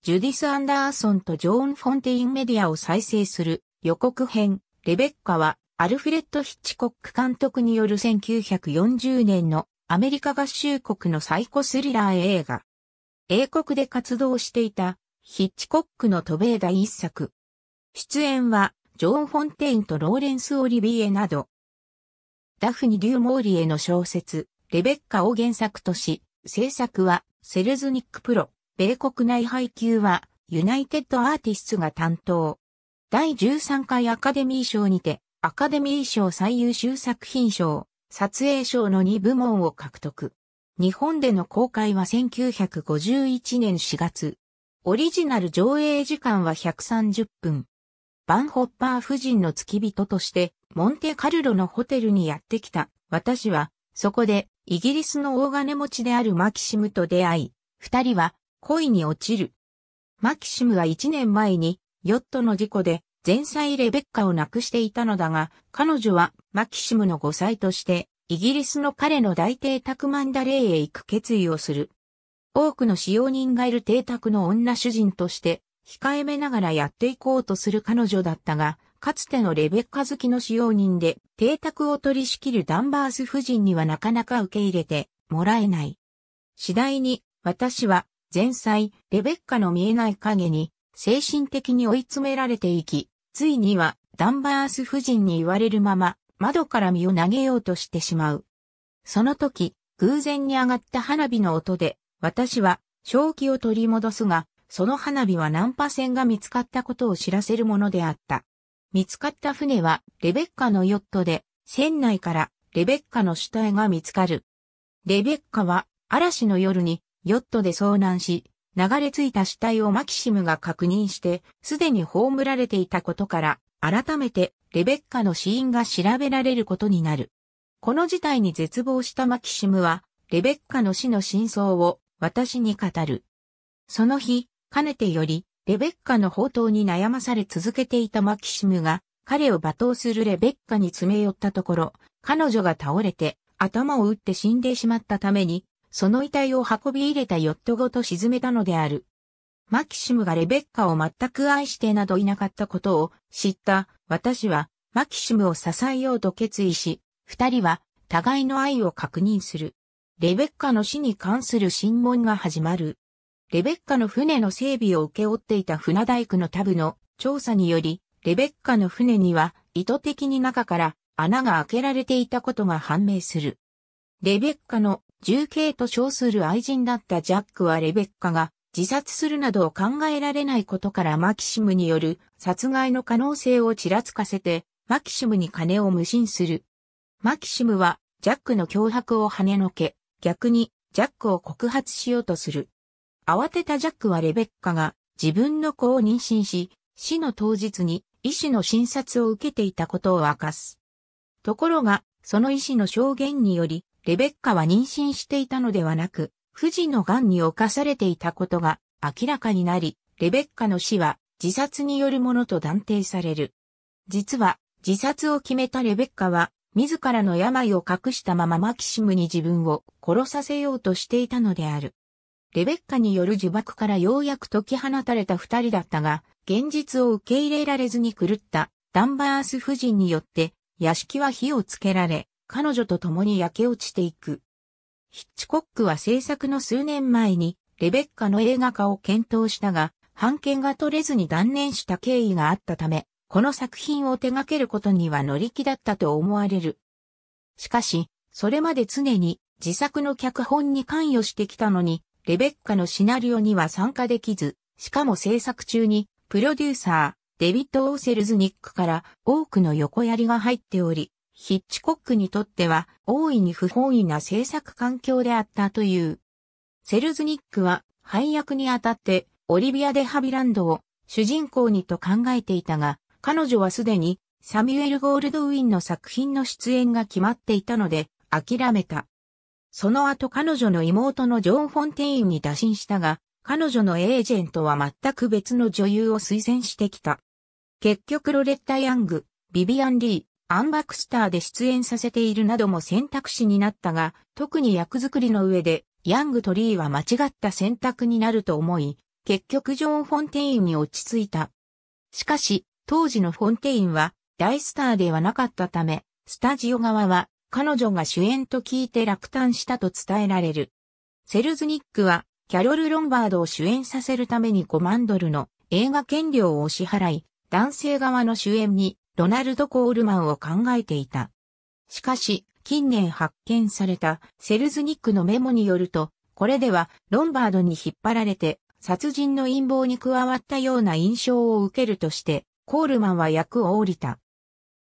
ジュディス・アンダーソンとジョーン・フォンテインメディアを再生する予告編、レベッカは、アルフレッド・ヒッチコック監督による1940年のアメリカ合衆国のサイコスリラー映画。英国で活動していたヒッチコックの渡米第一作。出演はジョーン・フォンテインとローレンス・オリビエなど。ダフニ・デュー・モーリエの小説、レベッカを原作とし、制作はセルズニック・プロ、米国内配給はユナイテッド・アーティスツが担当。第13回アカデミー賞にて、アカデミー賞最優秀作品賞、撮影賞の2部門を獲得。日本での公開は1951年4月。オリジナル上映時間は130分。バンホッパー夫人の付き人として、モンテカルロのホテルにやってきた。私は、そこで、イギリスの大金持ちであるマキシムと出会い、二人は、恋に落ちる。マキシムは一年前に、ヨットの事故で前妻レベッカを亡くしていたのだが、彼女はマキシムの5歳として、イギリスの彼の大邸宅マンダレーへ行く決意をする。多くの使用人がいる邸宅の女主人として、控えめながらやっていこうとする彼女だったが、かつてのレベッカ好きの使用人で、邸宅を取り仕切るダンバース夫人にはなかなか受け入れてもらえない。次第に、私は、前妻、レベッカの見えない影に、精神的に追い詰められていき、ついにはダンバース夫人に言われるまま窓から身を投げようとしてしまう。その時、偶然に上がった花火の音で、私は正気を取り戻すが、その花火はナンパ船が見つかったことを知らせるものであった。見つかった船はレベッカのヨットで、船内からレベッカの死体が見つかる。レベッカは嵐の夜にヨットで遭難し、流れ着いた死体をマキシムが確認して、すでに葬られていたことから、改めてレベッカの死因が調べられることになる。この事態に絶望したマキシムは、レベッカの死の真相を私に語る。その日、かねてより、レベッカの宝刀に悩まされ続けていたマキシムが、彼を罵倒するレベッカに詰め寄ったところ、彼女が倒れて、頭を打って死んでしまったために、その遺体を運び入れたヨットごと沈めたのである。マキシムがレベッカを全く愛してなどいなかったことを知った私はマキシムを支えようと決意し、二人は互いの愛を確認する。レベッカの死に関する審問が始まる。レベッカの船の整備を受け負っていた船大工のタブの調査により、レベッカの船には意図的に中から穴が開けられていたことが判明する。レベッカの重慶と称する愛人だったジャックはレベッカが自殺するなどを考えられないことからマキシムによる殺害の可能性をちらつかせて、マキシムに金を無心する。マキシムはジャックの脅迫を跳ねのけ、逆にジャックを告発しようとする。慌てたジャックはレベッカが自分の子を妊娠し、死の当日に医師の診察を受けていたことを明かす。ところが、その医師の証言により、レベッカは妊娠していたのではなく、不治の癌に侵されていたことが明らかになり、レベッカの死は自殺によるものと断定される。実は、自殺を決めたレベッカは、自らの病を隠したままマキシムに自分を殺させようとしていたのである。レベッカによる呪縛からようやく解き放たれた二人だったが、現実を受け入れられずに狂ったダンバース夫人によって屋敷は火をつけられ、彼女と共に焼け落ちていく。ヒッチコックは制作の数年前にレベッカの映画化を検討したが、判権が取れずに断念した経緯があったため、この作品を手掛けることには乗り気だったと思われる。しかし、それまで常に自作の脚本に関与してきたのに、レベッカのシナリオには参加できず、しかも制作中に、プロデューサー、デビッド・オーセルズニックから多くの横槍が入っており、ヒッチコックにとっては大いに不本意な制作環境であったという。セルズニックは配役にあたってオリビア・デ・ハビランドを主人公にと考えていたが、彼女はすでにサミュエル・ゴールドウィンの作品の出演が決まっていたので諦めた。その後彼女の妹のジョン・フォンテインに打診したが、彼女のエージェントは全く別の女優を推薦してきた。結局ロレッタ・ヤング、ビビアン・リー、アンバクスターで出演させているなども選択肢になったが、特に役作りの上で、ヤングとリーは間違った選択になると思い、結局ジョン・フォンテインに落ち着いた。しかし、当時のフォンテインは大スターではなかったため、スタジオ側は彼女が主演と聞いて落胆したと伝えられる。セルズニックはキャロル・ロンバードを主演させるために5万ドルの映画権料を支払い、男性側の主演にロナルド・コールマンを考えていた。しかし、近年発見されたセルズニックのメモによると、これではロンバードに引っ張られて殺人の陰謀に加わったような印象を受けるとして、コールマンは役を降りた。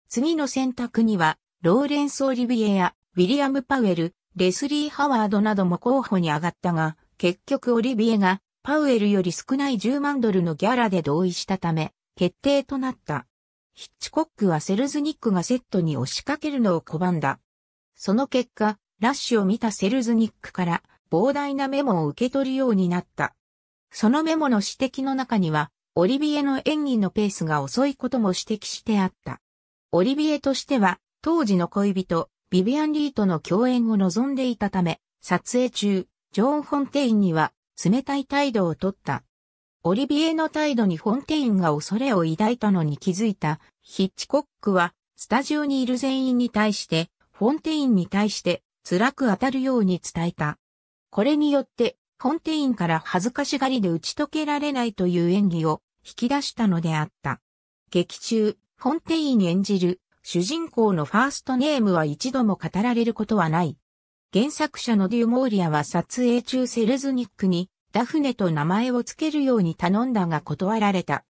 次の選択には、ローレンス・オリビエやウィリアム・パウエル、レスリー・ハワードなども候補に上がったが、結局オリビエがパウエルより少ない10万ドルのギャラで同意したため、決定となった。ヒッチコックはセルズニックがセットに押しかけるのを拒んだ。その結果、ラッシュを見たセルズニックから膨大なメモを受け取るようになった。そのメモの指摘の中には、オリビエの演技のペースが遅いことも指摘してあった。オリビエとしては、当時の恋人、ビビアン・リーとの共演を望んでいたため、撮影中、ジョーン・フォンテインには冷たい態度をとった。オリビエの態度にフォンテインが恐れを抱いたのに気づいたヒッチコックはスタジオにいる全員に対してフォンテインに対して辛く当たるように伝えた。これによってフォンテインから恥ずかしがりで打ち解けられないという演技を引き出したのであった。劇中、フォンテイン演じる主人公のファーストネームは一度も語られることはない。原作者のデュ・モーリアは撮影中セルズニックにダフネと名前を付けるように頼んだが断られた。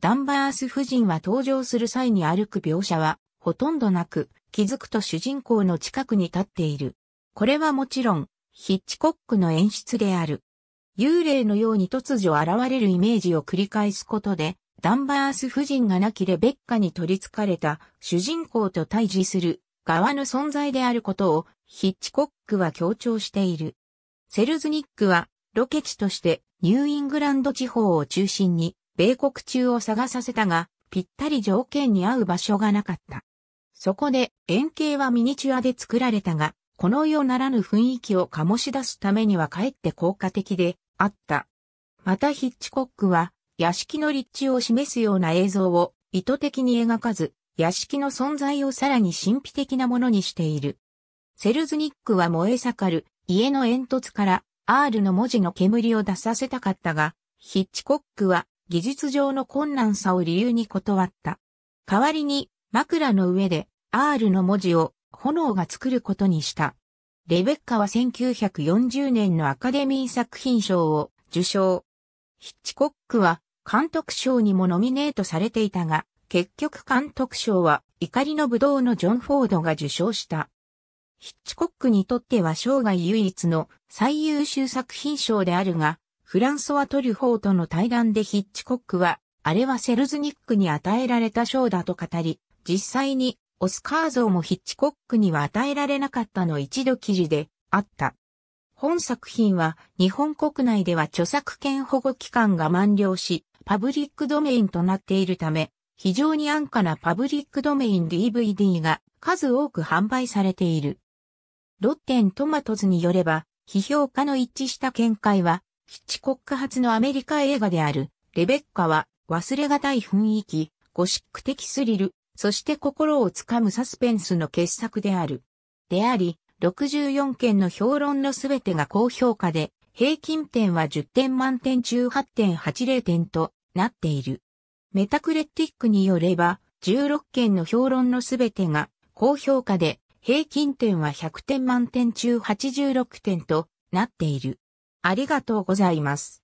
ダンバース夫人は登場する際に歩く描写はほとんどなく気づくと主人公の近くに立っている。これはもちろんヒッチコックの演出である。幽霊のように突如現れるイメージを繰り返すことでダンバース夫人が亡きレベッカに取り憑かれた主人公と対峙する側の存在であることをヒッチコックは強調している。セルズニックはロケ地としてニューイングランド地方を中心に米国中を探させたが、ぴったり条件に合う場所がなかった。そこで円形はミニチュアで作られたが、この世ならぬ雰囲気を醸し出すためにはかえって効果的であった。またヒッチコックは屋敷の立地を示すような映像を意図的に描かず、屋敷の存在をさらに神秘的なものにしている。セルズニックは燃え盛る家の煙突から R の文字の煙を出させたかったが、ヒッチコックは技術上の困難さを理由に断った。代わりに枕の上で R の文字を炎が作ることにした。レベッカは1940年のアカデミー作品賞を受賞。ヒッチコックは監督賞にもノミネートされていたが、結局監督賞は怒りの武道のジョン・フォードが受賞した。ヒッチコックにとっては生涯唯一の最優秀作品賞であるが、フランソワ・トリュフォーとの対談でヒッチコックは、あれはセルズニックに与えられた賞だと語り、実際にオスカー像もヒッチコックには与えられなかったの一度記事であった。本作品は日本国内では著作権保護期間が満了し、パブリックドメインとなっているため、非常に安価なパブリックドメイン DVD が数多く販売されている。ロッテントマトズによれば、批評家の一致した見解は、ヒッチコック発のアメリカ映画である、レベッカは、忘れがたい雰囲気、ゴシック的スリル、そして心をつかむサスペンスの傑作である。であり、64件の評論のすべてが高評価で、平均点は10点満点中8.80点となっている。メタクレティックによれば、16件の評論のすべてが高評価で、平均点は100点満点中86点となっている。ありがとうございます。